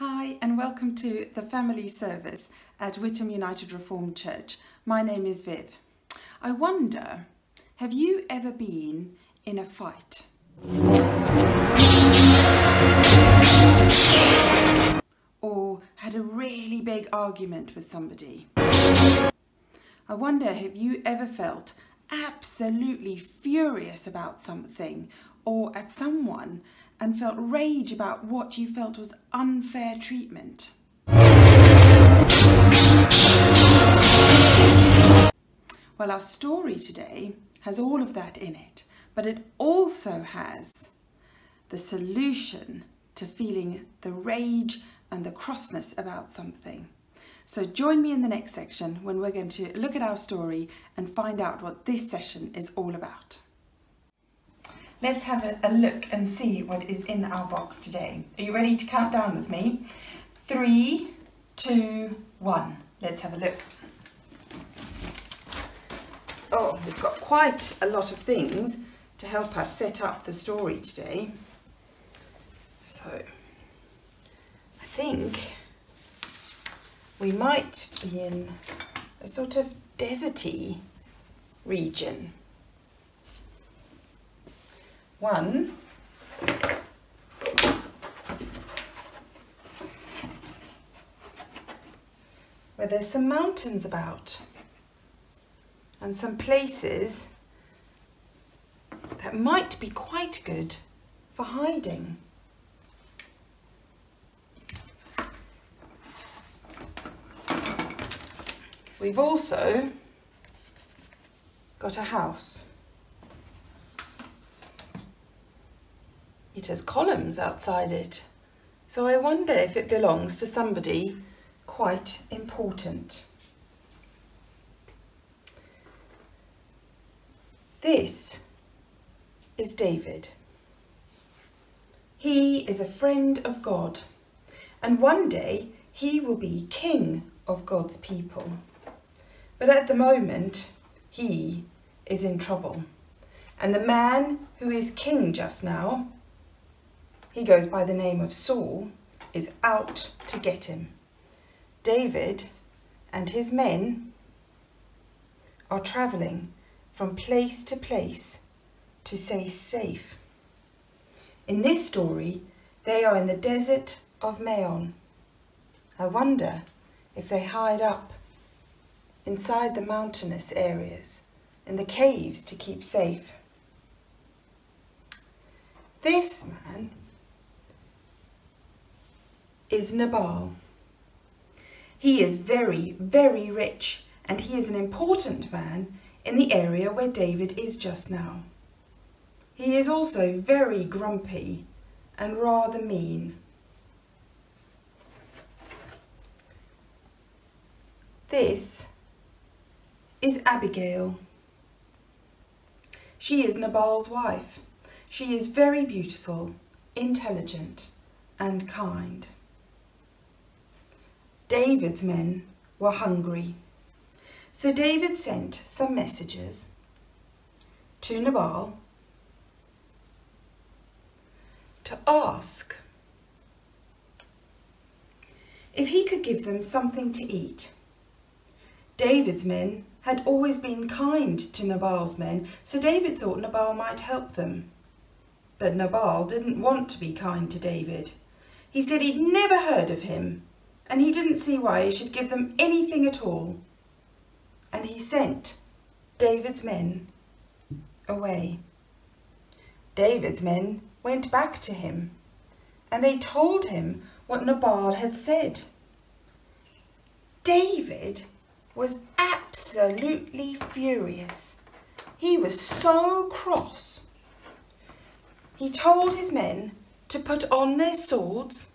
Hi, and welcome to the family service at Witham United Reformed Church. My name is Viv. I wonder, have you ever been in a fight? Or had a really big argument with somebody? I wonder, have you ever felt absolutely furious about something or at someone and felt rage about what you felt was unfair treatment. Well, our story today has all of that in it, but it also has the solution to feeling the rage and the crossness about something. So join me in the next section when we're going to look at our story and find out what this session is all about. Let's have a, a, look and see what is in our box today. Are you ready to count down with me? Three, two, one. Let's have a look. Oh, we've got quite a lot of things to help us set up the story today. So, I think we might be in a sort of deserty region one where there's some mountains about and some places that might be quite good for hiding. We've also got a house. It has columns outside it, so I wonder if it belongs to somebody quite important. This is David. He is a friend of God, and one day he will be king of God's people. But at the moment, he is in trouble. And the man who is king just now he goes by the name of Saul, is out to get him. David and his men are travelling from place to place to stay safe. In this story, they are in the desert of Maon. I wonder if they hide up inside the mountainous areas, in the caves to keep safe. This man is Nabal. He is very, very rich and he is an important man in the area where David is just now. He is also very grumpy and rather mean. This is Abigail. She is Nabal's wife. She is very beautiful, intelligent and kind. David's men were hungry. So David sent some messages to Nabal to ask if he could give them something to eat. David's men had always been kind to Nabal's men, so David thought Nabal might help them. But Nabal didn't want to be kind to David. He said he'd never heard of him and he didn't see why he should give them anything at all. And he sent David's men away. David's men went back to him, and they told him what Nabal had said. David was absolutely furious. He was so cross. He told his men to put on their swords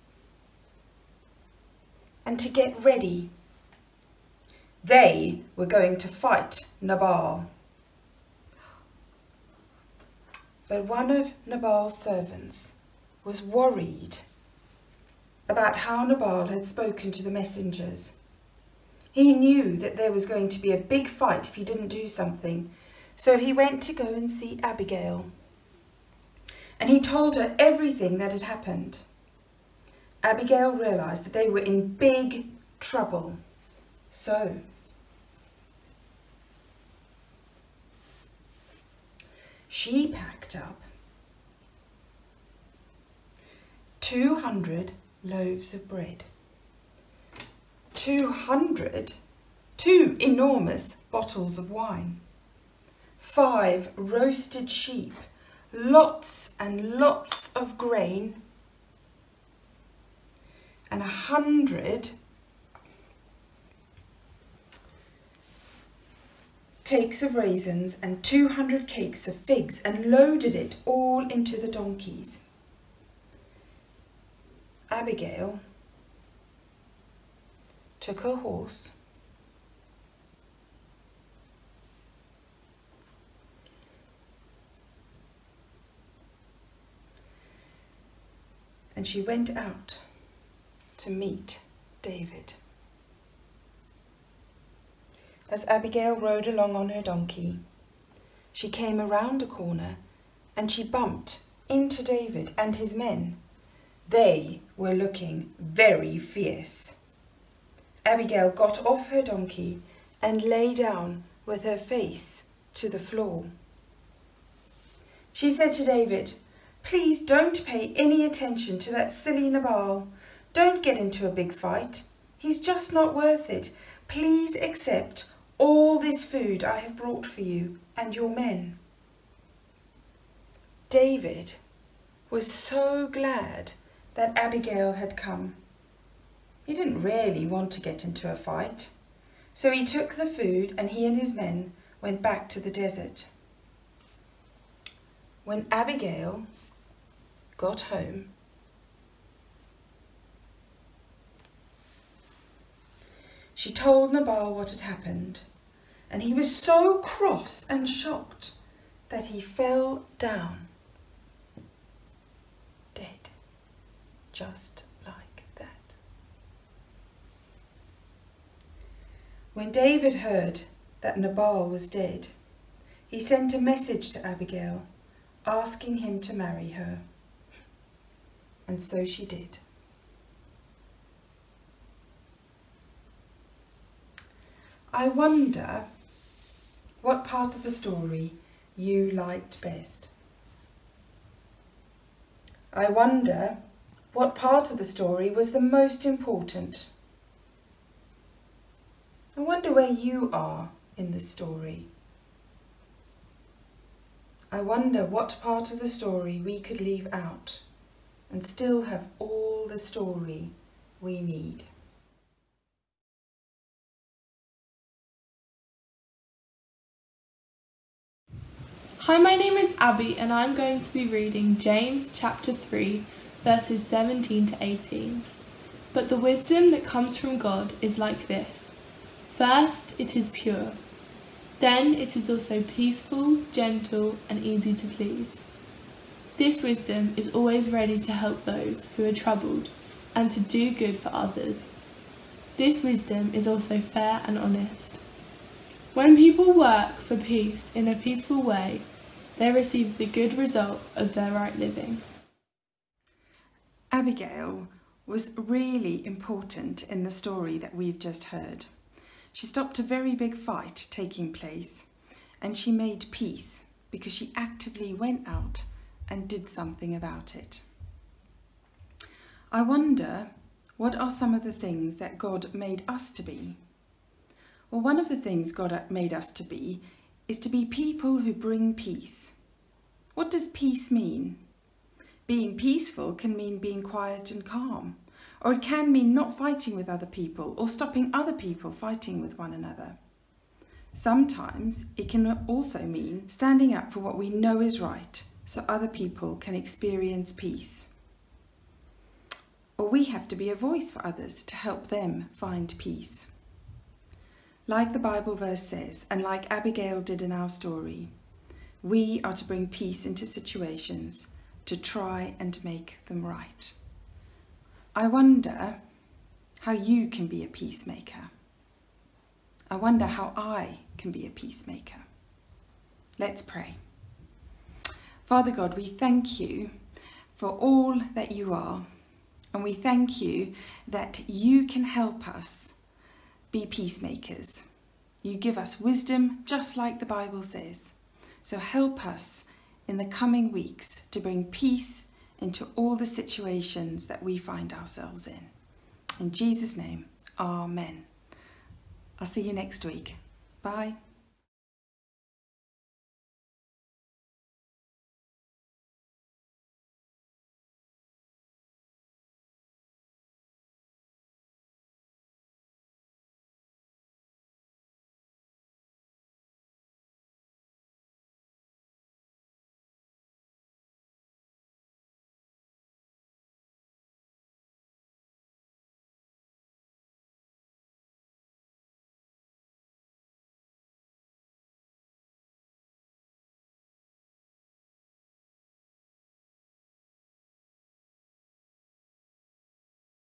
and to get ready. They were going to fight Nabal. But one of Nabal's servants was worried about how Nabal had spoken to the messengers. He knew that there was going to be a big fight if he didn't do something, so he went to go and see Abigail. And he told her everything that had happened. Abigail realised that they were in big trouble. So, she packed up 200 loaves of bread, 200, two enormous bottles of wine, five roasted sheep, lots and lots of grain, and a hundred cakes of raisins and 200 cakes of figs and loaded it all into the donkeys. Abigail took her horse and she went out to meet David. As Abigail rode along on her donkey, she came around a corner and she bumped into David and his men. They were looking very fierce. Abigail got off her donkey and lay down with her face to the floor. She said to David, Please don't pay any attention to that silly Nabal. Don't get into a big fight. He's just not worth it. Please accept all this food I have brought for you and your men. David was so glad that Abigail had come. He didn't really want to get into a fight, so he took the food and he and his men went back to the desert. When Abigail got home, she told Nabal what had happened, and he was so cross and shocked that he fell down dead, just like that. When David heard that Nabal was dead, he sent a message to Abigail asking him to marry her and so she did. I wonder what part of the story you liked best. I wonder what part of the story was the most important. I wonder where you are in the story. I wonder what part of the story we could leave out and still have all the story we need. Hi, my name is Abby, and I'm going to be reading James chapter 3, verses 17 to 18. But the wisdom that comes from God is like this First, it is pure. Then, it is also peaceful, gentle, and easy to please. This wisdom is always ready to help those who are troubled and to do good for others. This wisdom is also fair and honest. When people work for peace in a peaceful way, they receive the good result of their right living. Abigail was really important in the story that we've just heard. She stopped a very big fight taking place and she made peace because she actively went out and did something about it. I wonder what are some of the things that God made us to be? Well, one of the things God made us to be is to be people who bring peace. What does peace mean? Being peaceful can mean being quiet and calm, or it can mean not fighting with other people or stopping other people fighting with one another. Sometimes it can also mean standing up for what we know is right so other people can experience peace. Or we have to be a voice for others to help them find peace. Like the Bible verse says, and like Abigail did in our story, we are to bring peace into situations to try and make them right. I wonder how you can be a peacemaker. I wonder how I can be a peacemaker. Let's pray. Father God, we thank you for all that you are And we thank you that you can help us be peacemakers. You give us wisdom, just like the Bible says. So help us in the coming weeks to bring peace into all the situations that we find ourselves in. In Jesus' name, Amen. I'll see you next week. Bye.